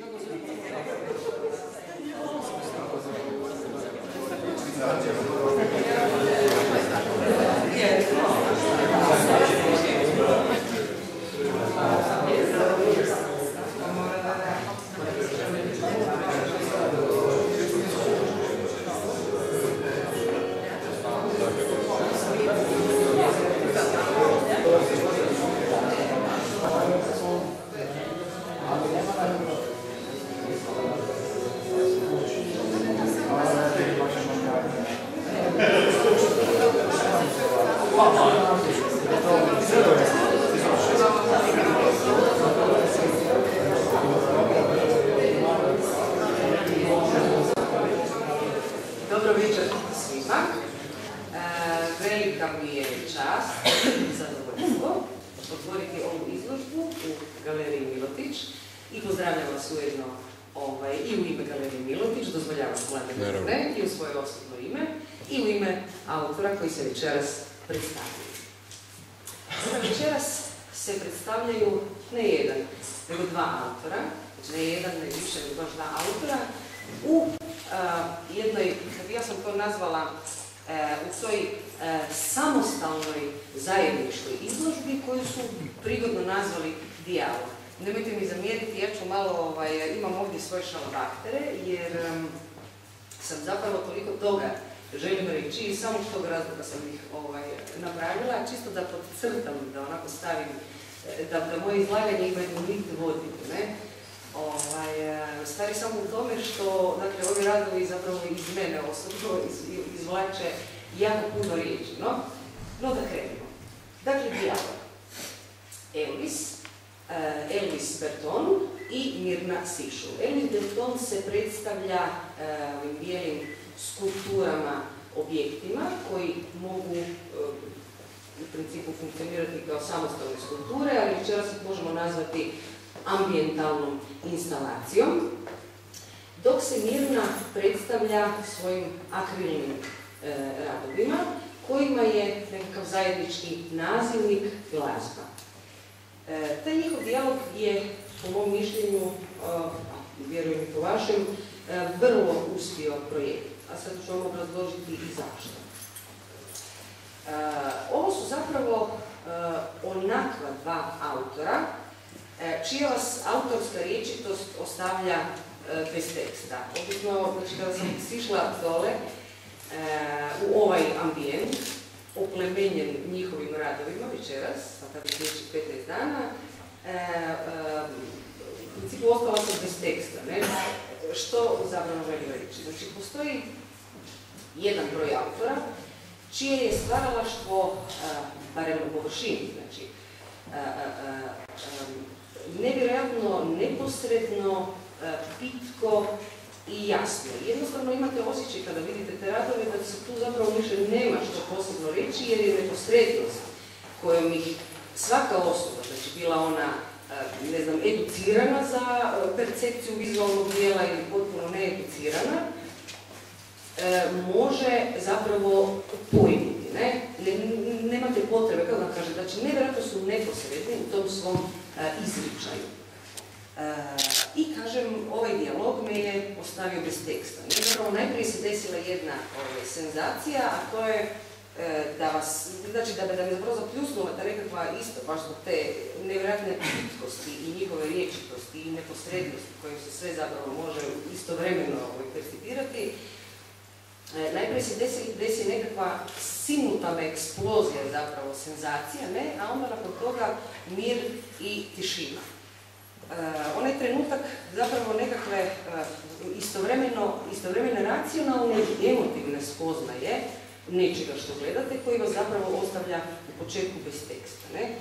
Dobro zadovoljstvo otvoriti ovu izložbu u Galeriji Milotić i pozdravljam vas ujedno ovaj, i u ime Galerije Milotić, dozvoljavam mlade ne, i u svoje osobno ime i u ime autora koji se večeras predstavljaju. Evo, Večeras se predstavljaju ne jedan, nego dva autora, znači ne jedan, ne više, nego baš dva autora, u a, jednoj, ja sam to nazvala, e, u toj e, samostalnoj zajedničkoj izložbi koju su prigodno nazvali dijalog. Nemojte mi zamjeriti, ja ću malo, ovaj, imam ovdje svoje šalabaktere, jer em, sam zapravo toliko toga želim reći i samo što tog razloga sam ih ovaj, napravila, čisto da podcrtam, da onako stavim, e, da, da moje izlaganje ima jednu nit voditi, ne? Ovaj, e, stvari samo u tome što, dakle, ovi radovi zapravo iz mene osobno iz, izvlače jako puno riječi, no? No da krenemo. Dakle, dijalog. Elvis, eh, Elvis Berton i Mirna Sišu. Elvis Berton se predstavlja eh, ovim bijelim skulpturama, objektima koji mogu eh, u principu funkcionirati kao samostalne skulpture, ali večeras ih možemo nazvati ambijentalnom instalacijom, dok se Mirna predstavlja svojim akrilnim e, radovima, kojima je nekakav zajednički nazivnik glazba. E, taj njihov dijalog je, po mom mišljenju, e, vjerujem i po vašem, e, vrlo uspio projekt. A sad ću vam obrazložiti i zašto. Ovo su zapravo onakva dva autora, čija vas autorska riječitost ostavlja bez teksta. Obično, znači kada sam sišla dole u ovaj ambijent, oplemenjen njihovim radovima večeras, a tada sljedeći 15 dana, e, e, u principu ostala sam bez teksta. Ne? Što zapravo želim reći? Znači, postoji jedan broj autora čije je stvaralaštvo, e, barem na površini, znači, nevjerojatno neposredno, pitko i jasno. Jednostavno imate osjećaj kada vidite te radove da se tu zapravo više nema što posebno reći jer je neposrednost kojom ih svaka osoba, znači bila ona e, ne znam, educirana za e, percepciju vizualnog dijela ili potpuno needucirana, može zapravo pojmiti. Ne? nemate potrebe, kako da kaže, znači nevjerojatno su neposredni u tom svom izričaju. I kažem, ovaj dijalog me je ostavio bez teksta. Zapravo najprije se desila jedna ovaj, senzacija, a to je e, da vas, znači da, da me zapravo zapljusnula ta nekakva isto, baš zbog te nevjerojatne pitkosti i njihove riječitosti i neposrednosti kojim se sve zapravo može istovremeno ovaj, percipirati, E, najprije se desi, desi nekakva simultana eksplozija zapravo senzacija, ne? a onda nakon toga mir i tišina. E, onaj trenutak zapravo nekakve e, istovremeno, istovremeno racionalne i emotivne spoznaje nečega što gledate, koji vas zapravo ostavlja u početku bez teksta. Ne?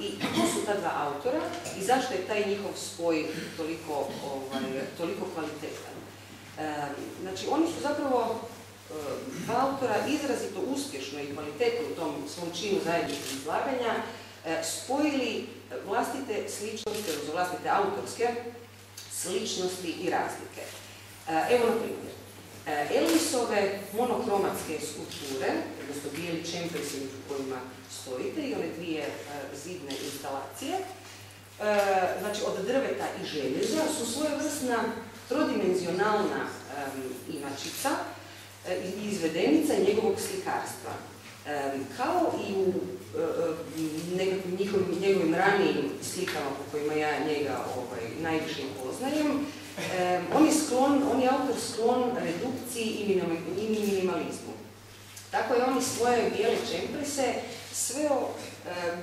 I to su ta dva autora i zašto je taj njihov spoj toliko, ovaj, toliko kvalitetan. E, znači, oni su zapravo dva autora izrazito uspješno i kvalitetno u tom svom činu zajedničkog izlaganja spojili vlastite sličnosti, odnosno vlastite autorske sličnosti i razlike. E, evo na primjer, e, Elvisove monokromatske skulpture, odnosno bijeli čempesi među kojima stojite i one dvije zidne instalacije, znači od drveta i željeza, su svojevrsna trodimenzionalna inačica i izvedenica njegovog slikarstva. Kao i u nekakvim njegovim ranijim slikama po kojima ja njega ovaj, najviše poznajem, on je sklon, on je autor sklon redukciji i minimalizmu. Tako je on iz svoje bijele čemprise sveo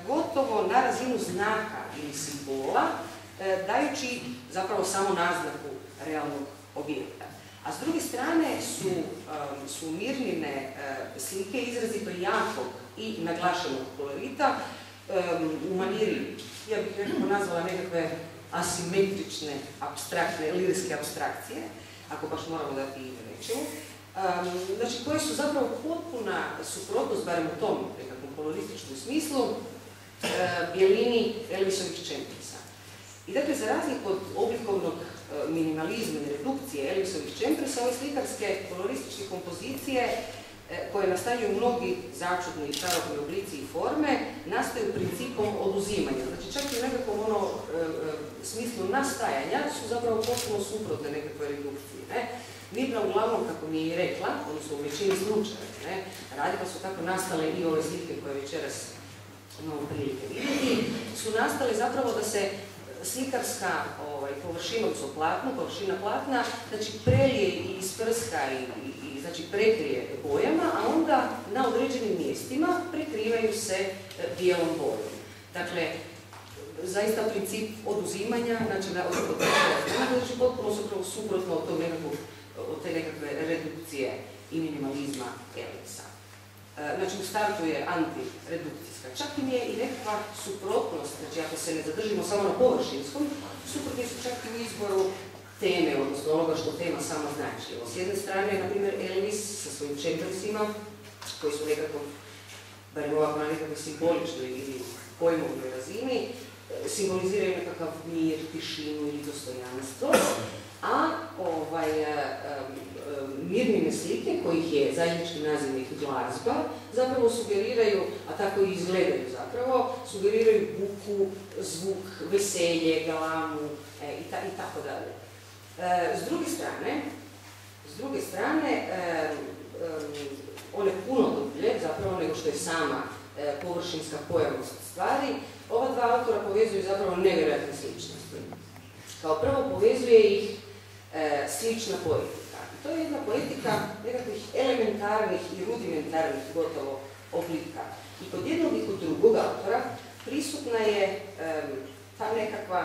gotovo na razinu znaka ili simbola, dajući zapravo samo naznaku realnog objekta. A s druge strane su, su mirnine slike izrazito jakog i naglašenog kolorita u maniri, ja bih nekako nazvala nekakve asimetrične, abstraktne, lirijske abstrakcije, ako baš moramo dati ime nečemu, znači koje su zapravo potpuna suprotnost, barem u tom nekakvom kolorističkom smislu, bijelini Elvisovih čempisa. I dakle, za razliku od oblikovnog minimalizma i redukcije Elvisovih čemprisa, ove slikarske kolorističke kompozicije E, koje nastavljaju mnogi začudni i čarobni oblici i forme, nastaju principom oduzimanja. Znači čak i u nekakvom ono, e, e, smislu nastajanja su zapravo potpuno suprotne nekakve redukcije. Ne? Mirna uglavnom, kako mi je i rekla, odnosno u većini slučajeva, ne, pa su tako nastale i ove slike koje večeras imamo prilike vidjeti, su nastale zapravo da se slikarska ovaj, površina, odnosno platno, površina platna, znači prelije i isprska i, znači prekrije bojama, a onda na određenim mjestima prekrivaju se e, bijelom bojom. Dakle, zaista princip oduzimanja, znači, na, od, znači potpuno suprotno od, tog nekakvog, od te nekakve redukcije i minimalizma Elisa. E, znači, u startu je antiredukcijska. Čak im je i nekakva suprotnost, znači ako se ne zadržimo samo na površinskom, suprotni su čak i u izboru teme, odnosno onoga što tema sama znači. S jedne strane, na primjer, Elvis sa svojim četvrcima, koji su nekako, barem ovako na nekakvoj simboličnoj ili pojmovnoj razini, e, simboliziraju nekakav mir, tišinu ili dostojanstvo, a ovaj, mirnine slike, kojih je zajednički nazivnik glazba, zapravo sugeriraju, a tako i izgledaju zapravo, sugeriraju buku, zvuk, veselje, galamu e, i, i tako dalje. E, s druge strane, s druge strane, e, one puno dublje, zapravo nego što je sama površinska pojavnost stvari, ova dva autora povezuju zapravo nevjerojatne sličnosti. Kao prvo povezuje ih slična poetika to je jedna politika nekakvih elementarnih i rudimentarnih gotovo oblika. I kod jednog i kod drugog autora prisutna je ta nekakva,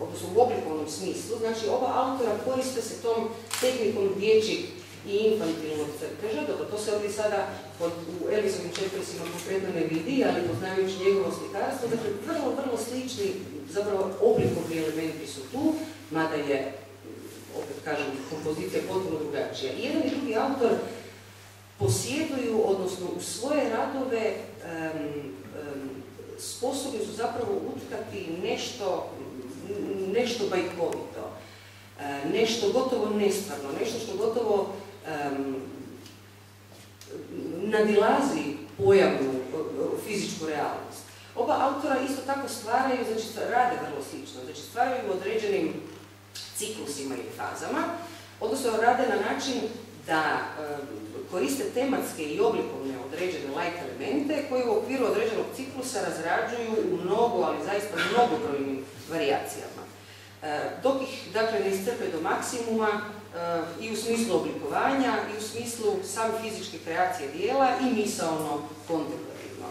odnosno u oblikovnom smislu, znači oba autora koriste se tom tehnikom dječjih i infantilnog crteža, dobro, to se ovdje sada pod, u Elvisovim četvrcima konkretno ne vidi, ali poznajući njegovo slikarstvo, dakle vrlo, vrlo slični zapravo oblikovni elementi su tu, mada je kažem, kompozicija potpuno drugačija. I jedan i drugi autor posjeduju, odnosno u svoje radove sposobni su zapravo utkati nešto, nešto bajkovito, nešto gotovo nestvarno, nešto što gotovo nadilazi pojavnu fizičku realnost. Oba autora isto tako stvaraju, znači rade vrlo slično, znači stvaraju u određenim ciklusima ili fazama, odnosno rade na način da koriste tematske i oblikovne određene light elemente koji u okviru određenog ciklusa razrađuju u mnogo, ali zaista mnogobrojnim varijacijama. E, dok ih dakle ne iscrpe do maksimuma e, i u smislu oblikovanja i u smislu same fizičke kreacije dijela i misaono kontemplativno.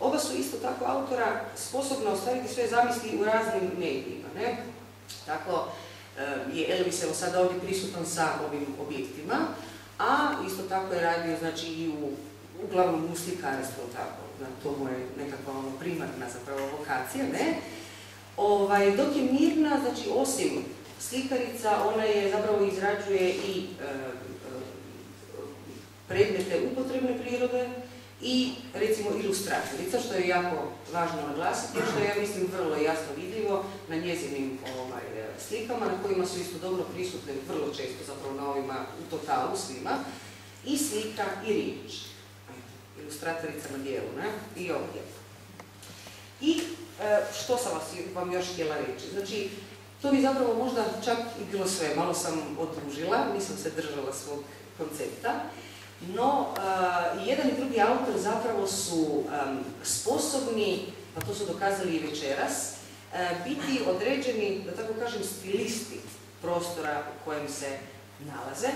Oba su isto tako autora sposobna ostaviti sve zamisli u raznim medijima. Ne? Tako, je Elvis evo sada ovdje prisutan sa ovim objektima, a isto tako je radio znači i u uglavnom u slikarstvu, tako, to mu je nekakva ono primarna zapravo vokacija, ne? Ovaj, dok je Mirna, znači osim slikarica, ona je zapravo izrađuje i predmete upotrebne prirode, i recimo ilustratorica, što je jako važno naglasiti, što je, ja mislim, vrlo jasno vidljivo na njezinim slikama, na kojima su isto dobro prisutne vrlo često, zapravo na ovima u totalu svima, i slika i riječ. Ilustratorica na dijelu, ne? I ovdje. I e, što sam vas, vam još htjela reći? Znači, to bi zapravo možda čak i bilo sve, malo sam odužila, nisam se držala svog koncepta, no i jedan i drugi autor zapravo su sposobni, pa to su dokazali i večeras, biti određeni, da tako kažem, stilisti prostora u kojem se nalaze,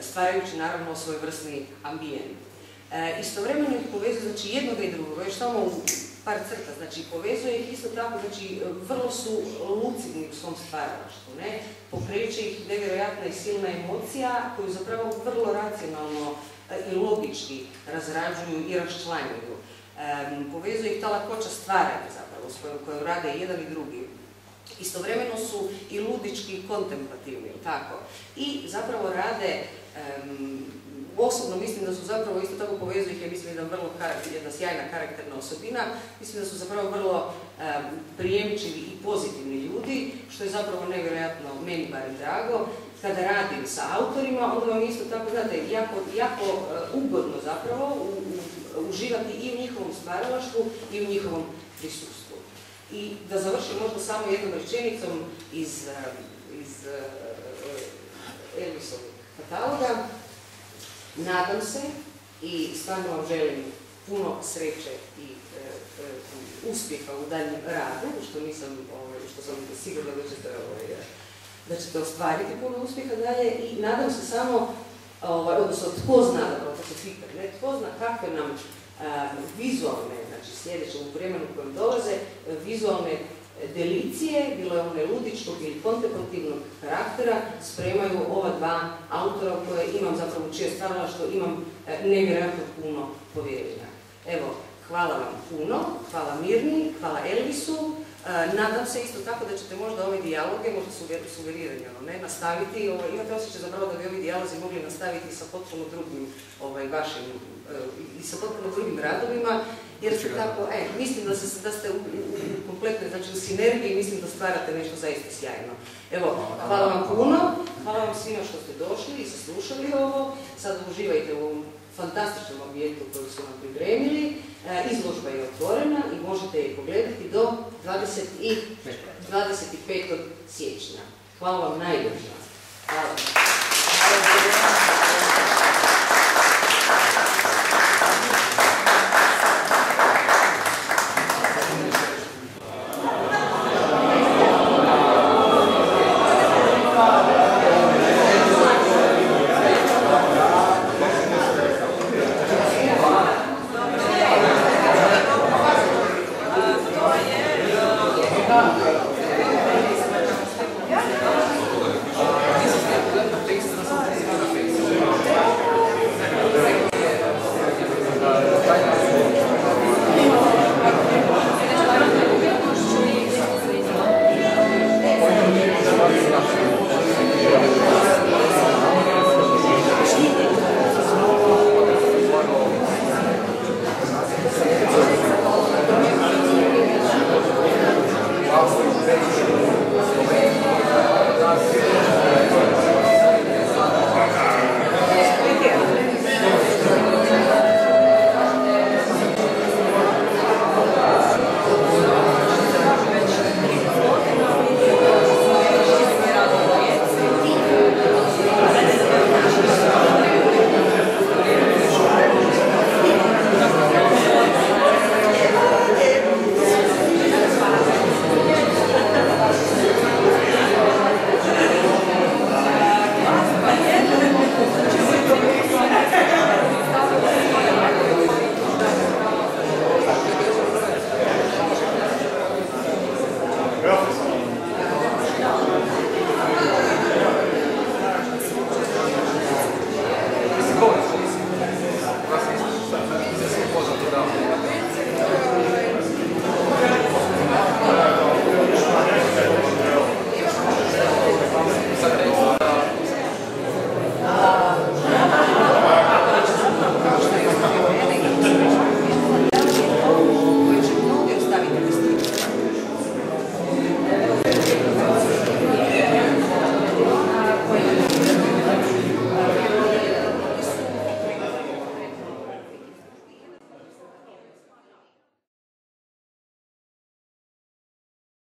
stvarajući naravno svoj vrstni ambijent. E, istovremeno ih povezuje, znači jednoga i drugoga, još samo par crta, znači povezuje ih isto tako, znači vrlo su lucidni u svom stvaralaštvu, ne? Pokreće ih nevjerojatna i silna emocija koju zapravo vrlo racionalno e, i logički razrađuju i raščlanjuju. povezuje ih ta lakoća stvaranja zapravo s kojom, kojom rade jedan i drugi. Istovremeno su i ludički kontemplativni, tako. I zapravo rade osobno mislim da su zapravo isto tako povezuju ih, ja mislim jedan vrlo jedna sjajna karakterna osobina, mislim da su zapravo vrlo prijemčivi i pozitivni ljudi, što je zapravo nevjerojatno meni barem drago. Kada radim sa autorima, onda vam isto tako, znate, jako, jako e, ugodno zapravo uživati i u njihovom stvaralaštvu i u njihovom prisustvu. I da završim možda samo jednom rečenicom iz, iz uh, Elvisovog kataloga, Nadam se i stvarno vam želim puno sreće i uspjeha u daljem radu, što nisam, ovaj, što sam sigurna da ćete, ovaj, da ćete ostvariti puno uspjeha dalje. I nadam se samo, ovaj, odnosno tko zna, da se ne, tko zna kakve nam vizualne, znači sljedeće u vremenu kojem dolaze, vizualne delicije, bilo je one ludičkog ili kontemplativnog karaktera, spremaju ova dva autora koje imam zapravo čije što imam e, nevjerojatno puno povjerenja. Evo, hvala vam puno, hvala Mirni, hvala Elvisu, e, nadam se isto tako da ćete možda ove dijaloge, možda sugeriranje, ne, nastaviti, imate osjećaj zapravo da bi ovi dijalozi mogli nastaviti sa potpuno drugim ovaj, vašim e, i sa potpuno drugim radovima, jer se tako, e, mislim da, se, da ste u, u kompletnoj, znači u sinergiji, mislim da stvarate nešto zaista sjajno. Evo, hvala vam puno, hvala vam svima što ste došli i saslušali ovo, sad uživajte u ovom fantastičnom objektu koji su nam pripremili, e, izložba je otvorena i možete je pogledati do 20 i 25. siječnja. Hvala vam najljepša. Hvala. Amen.